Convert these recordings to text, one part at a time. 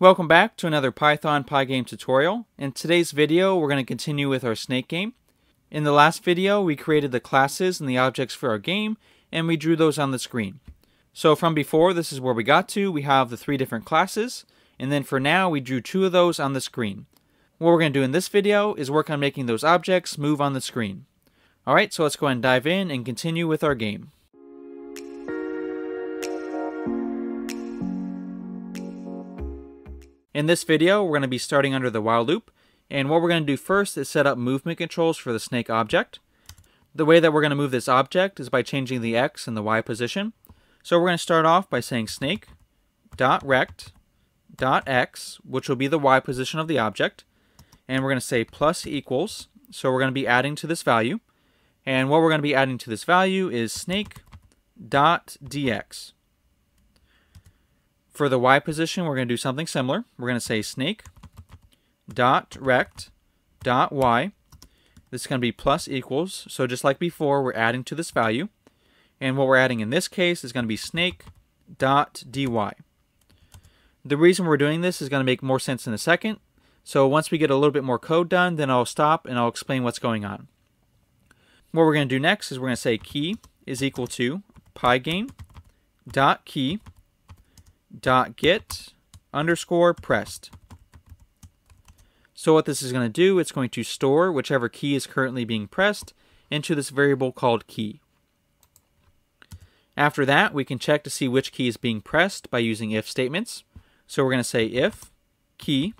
Welcome back to another Python Pygame tutorial. In today's video, we're going to continue with our snake game. In the last video, we created the classes and the objects for our game, and we drew those on the screen. So from before, this is where we got to. We have the three different classes, and then for now, we drew two of those on the screen. What we're going to do in this video is work on making those objects move on the screen. Alright, so let's go and dive in and continue with our game. In this video, we're going to be starting under the while loop, and what we're going to do first is set up movement controls for the snake object. The way that we're going to move this object is by changing the x and the y position. So we're going to start off by saying snake dot rect dot x, which will be the y position of the object, and we're going to say plus equals, so we're going to be adding to this value, and what we're going to be adding to this value is snake dot dx. For the y position, we're going to do something similar. We're going to say snake dot rect dot y. This is going to be plus equals. So just like before, we're adding to this value. And what we're adding in this case is going to be snake dot dy. The reason we're doing this is going to make more sense in a second. So once we get a little bit more code done, then I'll stop and I'll explain what's going on. What we're going to do next is we're going to say key is equal to pygame dot key dot get underscore pressed. So what this is going to do, it's going to store whichever key is currently being pressed into this variable called key. After that, we can check to see which key is being pressed by using if statements. So we're going to say if key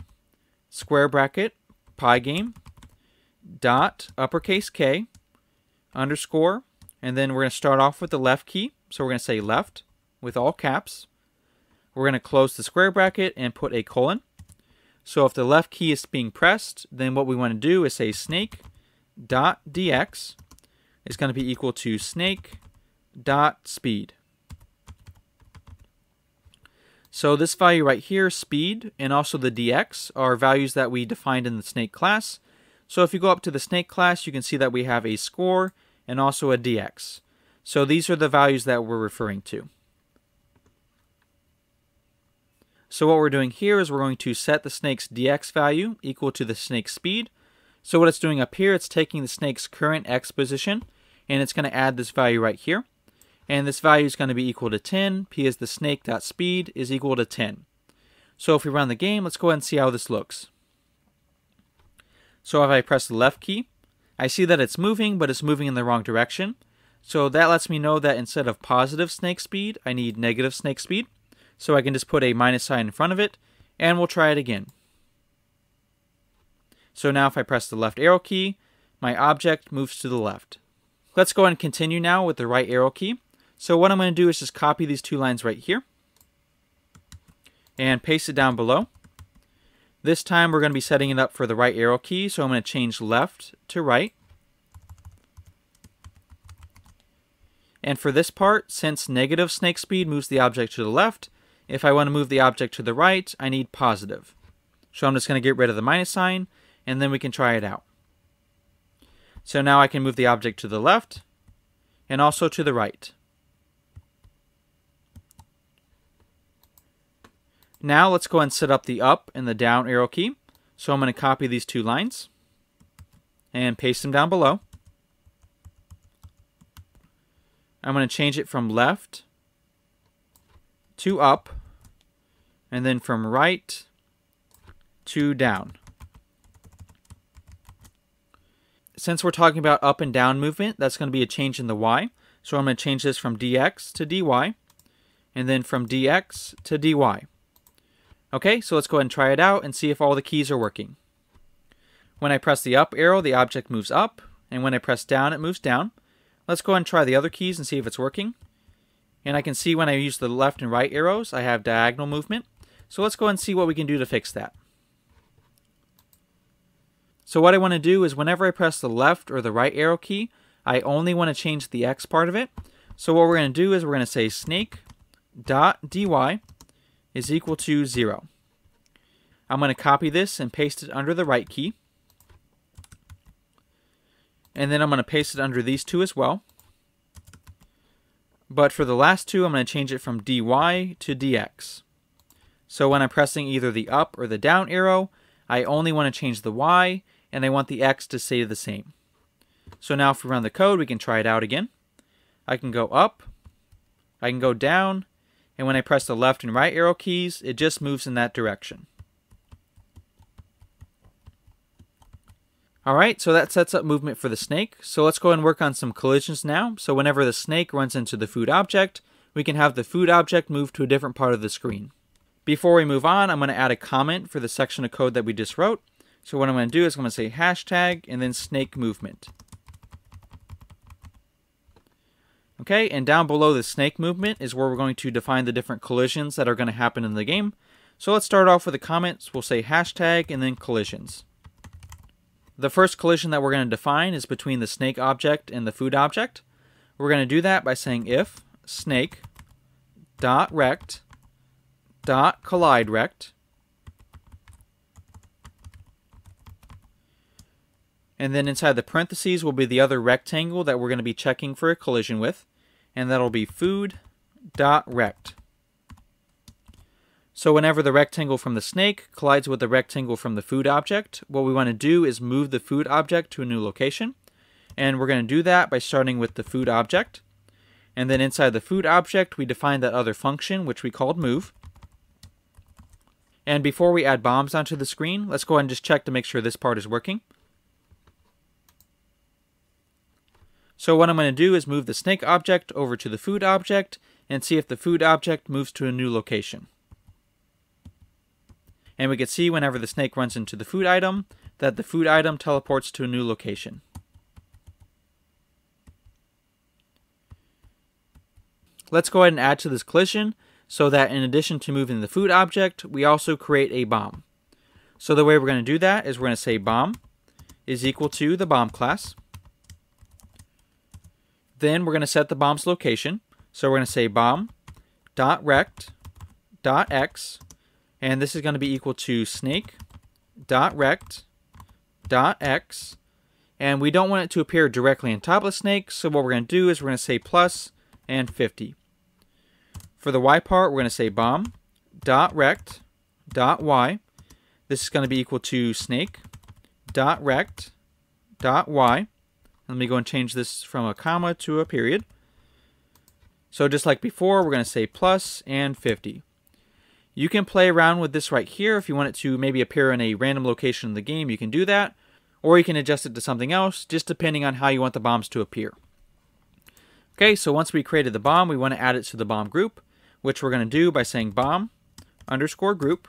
square bracket pygame dot uppercase K underscore and then we're going to start off with the left key. So we're going to say left with all caps we're going to close the square bracket and put a colon. So if the left key is being pressed, then what we want to do is say snake dot dx is going to be equal to snake dot speed. So this value right here, speed, and also the dx are values that we defined in the snake class. So if you go up to the snake class, you can see that we have a score and also a dx. So these are the values that we're referring to. So what we're doing here is we're going to set the snake's dx value equal to the snake's speed. So what it's doing up here, it's taking the snake's current x position, and it's going to add this value right here. And this value is going to be equal to 10, p is the snake.speed is equal to 10. So if we run the game, let's go ahead and see how this looks. So if I press the left key, I see that it's moving, but it's moving in the wrong direction. So that lets me know that instead of positive snake speed, I need negative snake speed. So I can just put a minus sign in front of it, and we'll try it again. So now if I press the left arrow key, my object moves to the left. Let's go and continue now with the right arrow key. So what I'm going to do is just copy these two lines right here and paste it down below. This time we're going to be setting it up for the right arrow key, so I'm going to change left to right. And for this part, since negative snake speed moves the object to the left, if I want to move the object to the right, I need positive. So I'm just going to get rid of the minus sign, and then we can try it out. So now I can move the object to the left, and also to the right. Now let's go and set up the up and the down arrow key. So I'm going to copy these two lines and paste them down below. I'm going to change it from left to up and then from right to down. Since we're talking about up and down movement, that's going to be a change in the y. So I'm going to change this from dx to dy, and then from dx to dy. Okay, so let's go ahead and try it out and see if all the keys are working. When I press the up arrow, the object moves up, and when I press down, it moves down. Let's go ahead and try the other keys and see if it's working. And I can see when I use the left and right arrows, I have diagonal movement. So let's go and see what we can do to fix that. So what I want to do is whenever I press the left or the right arrow key, I only want to change the x part of it. So what we're going to do is we're going to say snake dot dy is equal to 0. I'm going to copy this and paste it under the right key. And then I'm going to paste it under these two as well. But for the last two, I'm going to change it from dy to dx. So when I'm pressing either the up or the down arrow, I only want to change the Y, and I want the X to stay the same. So now if we run the code, we can try it out again. I can go up, I can go down, and when I press the left and right arrow keys, it just moves in that direction. Alright, so that sets up movement for the snake. So let's go and work on some collisions now. So whenever the snake runs into the food object, we can have the food object move to a different part of the screen. Before we move on, I'm going to add a comment for the section of code that we just wrote. So what I'm going to do is I'm going to say hashtag and then snake movement. Okay, and down below the snake movement is where we're going to define the different collisions that are going to happen in the game. So let's start off with the comments. We'll say hashtag and then collisions. The first collision that we're going to define is between the snake object and the food object. We're going to do that by saying if snake dot rect dot collide rect and then inside the parentheses will be the other rectangle that we're going to be checking for a collision with and that'll be food dot rect. So whenever the rectangle from the snake collides with the rectangle from the food object, what we want to do is move the food object to a new location. And we're going to do that by starting with the food object. And then inside the food object, we define that other function, which we called move. And before we add bombs onto the screen, let's go ahead and just check to make sure this part is working. So what I'm going to do is move the snake object over to the food object and see if the food object moves to a new location. And we can see whenever the snake runs into the food item that the food item teleports to a new location. Let's go ahead and add to this collision so that in addition to moving the food object, we also create a bomb. So the way we're going to do that is we're going to say bomb is equal to the bomb class. Then we're going to set the bomb's location. So we're going to say bomb dot rect dot x, and this is going to be equal to snake dot rect dot x, and we don't want it to appear directly on top of the snake. So what we're going to do is we're going to say plus and 50. For the y part, we're going to say bomb dot rect dot y. This is going to be equal to snake dot rect dot y. Let me go and change this from a comma to a period. So just like before, we're going to say plus and 50. You can play around with this right here. If you want it to maybe appear in a random location in the game, you can do that. Or you can adjust it to something else, just depending on how you want the bombs to appear. Okay, so once we created the bomb, we want to add it to the bomb group, which we're going to do by saying bomb underscore group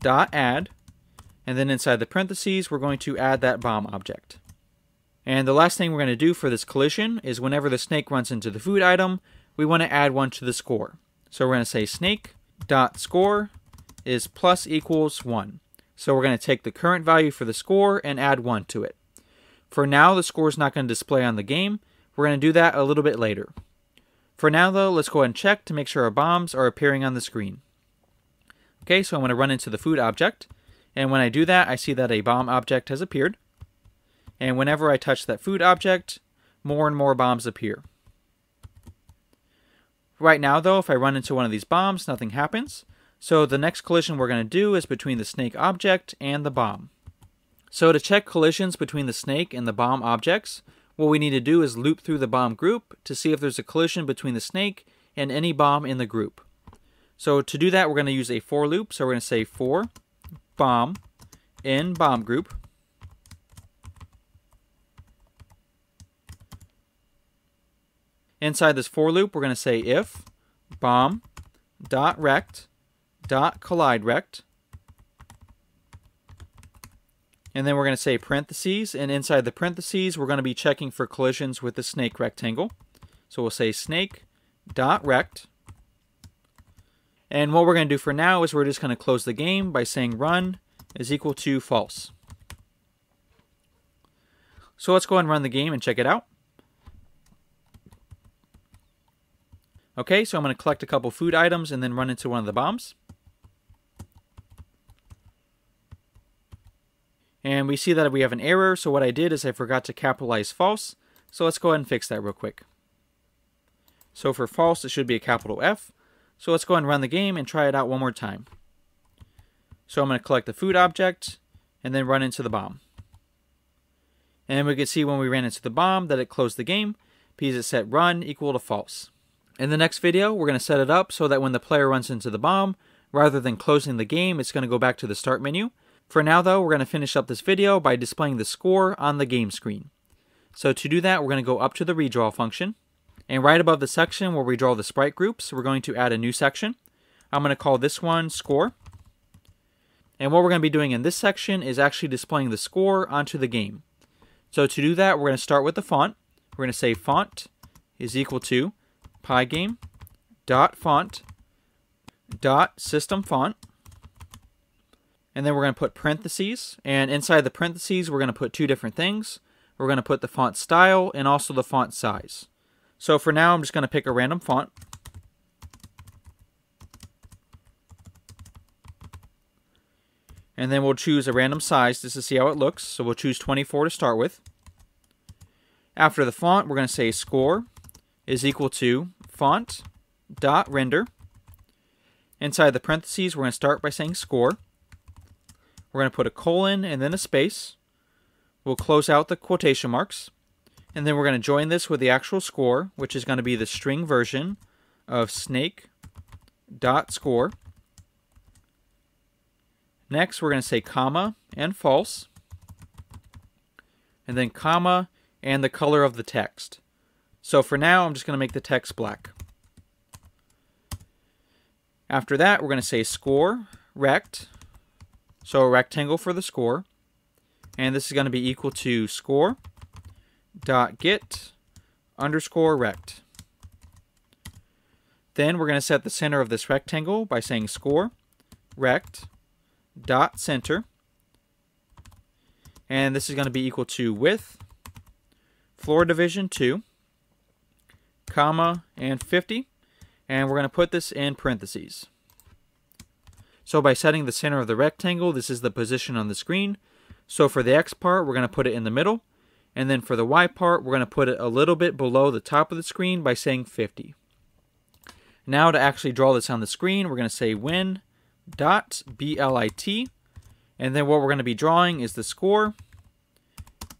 dot add, and then inside the parentheses, we're going to add that bomb object. And the last thing we're going to do for this collision is whenever the snake runs into the food item, we want to add one to the score. So we're going to say snake dot score is plus equals 1. So we're going to take the current value for the score and add 1 to it. For now, the score is not going to display on the game. We're going to do that a little bit later. For now, though, let's go ahead and check to make sure our bombs are appearing on the screen. Okay, so I'm going to run into the food object. And when I do that, I see that a bomb object has appeared. And whenever I touch that food object, more and more bombs appear. Right now, though, if I run into one of these bombs, nothing happens. So the next collision we're going to do is between the snake object and the bomb. So to check collisions between the snake and the bomb objects, what we need to do is loop through the bomb group to see if there's a collision between the snake and any bomb in the group. So to do that, we're going to use a for loop. So we're going to say for bomb in bomb group. Inside this for loop, we're going to say if bomb dot rect dot collide rect. And then we're going to say parentheses, and inside the parentheses, we're going to be checking for collisions with the snake rectangle. So we'll say snake dot rect. And what we're going to do for now is we're just going to close the game by saying run is equal to false. So let's go and run the game and check it out. Okay, so I'm going to collect a couple food items and then run into one of the bombs. And we see that we have an error, so what I did is I forgot to capitalize false. So let's go ahead and fix that real quick. So for false, it should be a capital F. So let's go ahead and run the game and try it out one more time. So I'm going to collect the food object and then run into the bomb. And we can see when we ran into the bomb that it closed the game because it set run equal to false. In the next video, we're going to set it up so that when the player runs into the bomb, rather than closing the game, it's going to go back to the start menu. For now though, we're going to finish up this video by displaying the score on the game screen. So to do that, we're going to go up to the redraw function. And right above the section where we draw the sprite groups, we're going to add a new section. I'm going to call this one score. And what we're going to be doing in this section is actually displaying the score onto the game. So to do that, we're going to start with the font. We're going to say font is equal to pygame dot font dot system font. And then we're going to put parentheses. And inside the parentheses, we're going to put two different things. We're going to put the font style and also the font size. So for now, I'm just going to pick a random font. And then we'll choose a random size just to see how it looks. So we'll choose 24 to start with. After the font, we're going to say score is equal to font dot render. Inside the parentheses, we're going to start by saying score. We're going to put a colon and then a space. We'll close out the quotation marks. And then we're going to join this with the actual score, which is going to be the string version of snake dot score. Next, we're going to say comma and false. And then comma and the color of the text. So for now, I'm just going to make the text black. After that, we're going to say score rect. So a rectangle for the score. And this is going to be equal to score dot get underscore rect. Then we're going to set the center of this rectangle by saying score rect dot center. And this is going to be equal to width, floor division 2, comma, and 50. And we're going to put this in parentheses. So by setting the center of the rectangle, this is the position on the screen. So for the X part, we're going to put it in the middle. And then for the Y part, we're going to put it a little bit below the top of the screen by saying 50. Now to actually draw this on the screen, we're going to say win dot BLIT. And then what we're going to be drawing is the score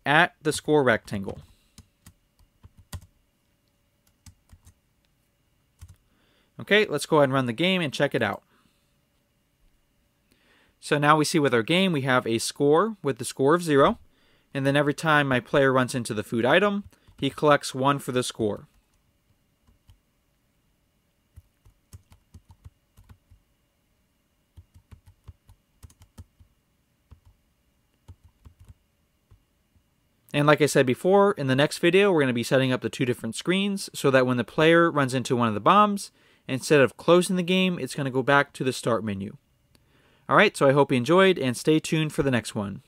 at the score rectangle. Okay, let's go ahead and run the game and check it out. So now we see with our game, we have a score with the score of 0. And then every time my player runs into the food item, he collects 1 for the score. And like I said before, in the next video, we're going to be setting up the two different screens so that when the player runs into one of the bombs, instead of closing the game, it's going to go back to the start menu. Alright, so I hope you enjoyed, and stay tuned for the next one.